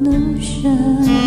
notion.